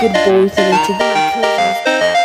good boys and into the